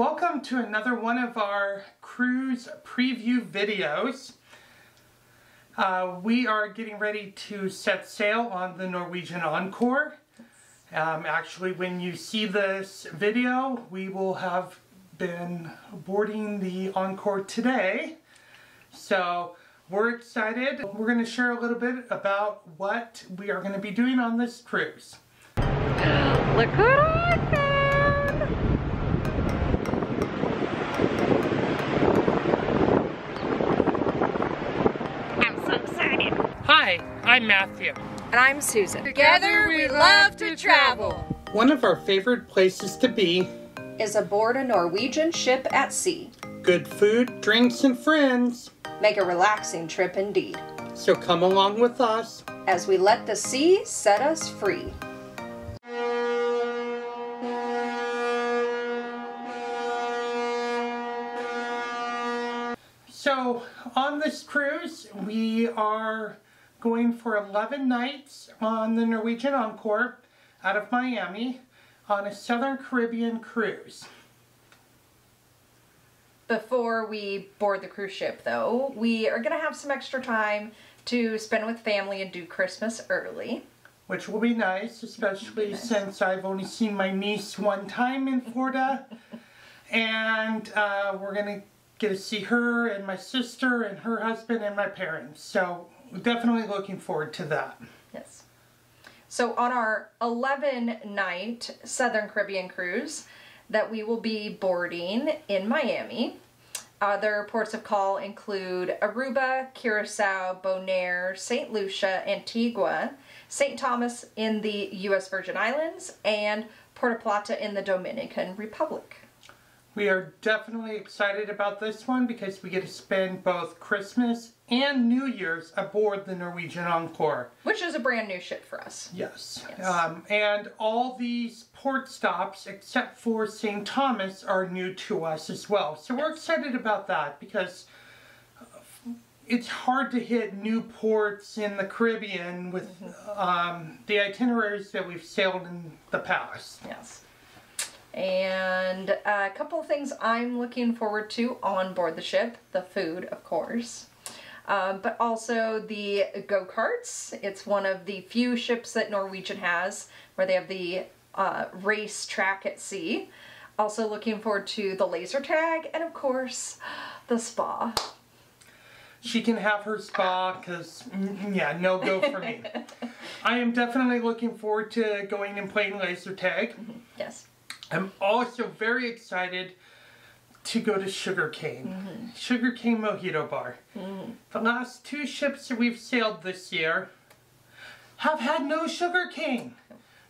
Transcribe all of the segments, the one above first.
welcome to another one of our cruise preview videos. Uh, we are getting ready to set sail on the Norwegian Encore. Um, actually, when you see this video, we will have been boarding the Encore today. So we're excited. We're going to share a little bit about what we are going to be doing on this cruise. Look what I found! I'm so excited. Hi, I'm Matthew. And I'm Susan. Together we love to travel. One of our favorite places to be, Is aboard a Norwegian ship at sea. good food, drinks, and friends. Make a relaxing trip indeed. So come along with us. As we let the sea set us free. So on this cruise, we are going for 11 nights on the Norwegian Encore out of Miami on a Southern Caribbean cruise. before we board the cruise ship though we are going to have some extra time to spend with family and do christmas early Which will be nice, especially nice. since I've only seen my niece one time in Florida. and uh, we're going to get to see her and my sister and her husband and my parents. So definitely looking forward to that. yes so on our 11 night southern caribbean cruise that we will be boarding in miami other ports of call include aruba curacao bonaire st lucia antigua st thomas in the u.s virgin islands and puerto plata in the dominican republic We are definitely excited about this one because we get to spend both Christmas and New Year's aboard the Norwegian Encore. which is a brand new ship for us. Yes. Yes. Um, and all these port stops, except for St. Thomas, are new to us as well. So we're excited about that because uh, it's hard to hit new ports in the Caribbean with um, the itineraries that we've sailed in the past. Yes. And a couple of things I'm looking forward to on board the ship the food, of course, um, but also the go karts. It's one of the few ships that Norwegian has where they have the uh, race track at sea. Also, looking forward to the laser tag and, of course, the spa. she can have her spa because yeah no go for me i am definitely looking forward to going and playing laser tag Yes. I'm also very excited to go to sugarcane sugarcane mojito bar. The last two ships that we've sailed this year have had no sugarcane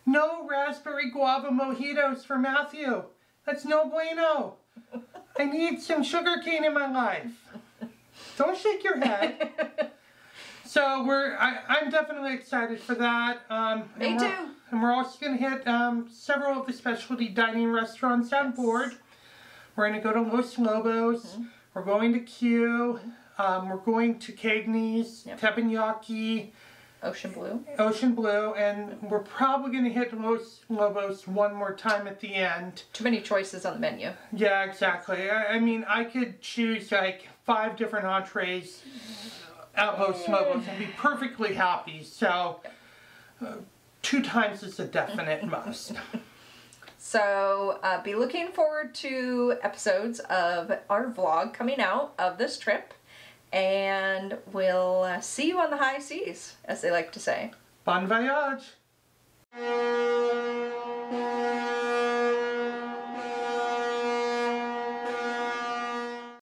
no raspberry guava mojitos for matthew. That's no bueno. I need some sugarcane in my life. Don't shake your head. so we're I, I'm definitely excited for that. Um, Me too. And we're also going to hit um, several of the specialty dining restaurants on board. We're going to go to Los Lobos. Mm-hmm. We're going to Q. Um, we're going to Cagney's, Yep. Teppanyaki, Ocean Blue. Ocean Blue, and we're probably going to hit Los Lobos one more time at the end. Too many choices on the menu. Yeah, exactly. I, I mean, I could choose like five different entrees at Los Lobos and be perfectly happy. So, uh, two times is a definite must. So uh, be looking forward to episodes of our vlog coming out of this trip. And we'll uh, see you on the high seas, as they like to say. Bon voyage!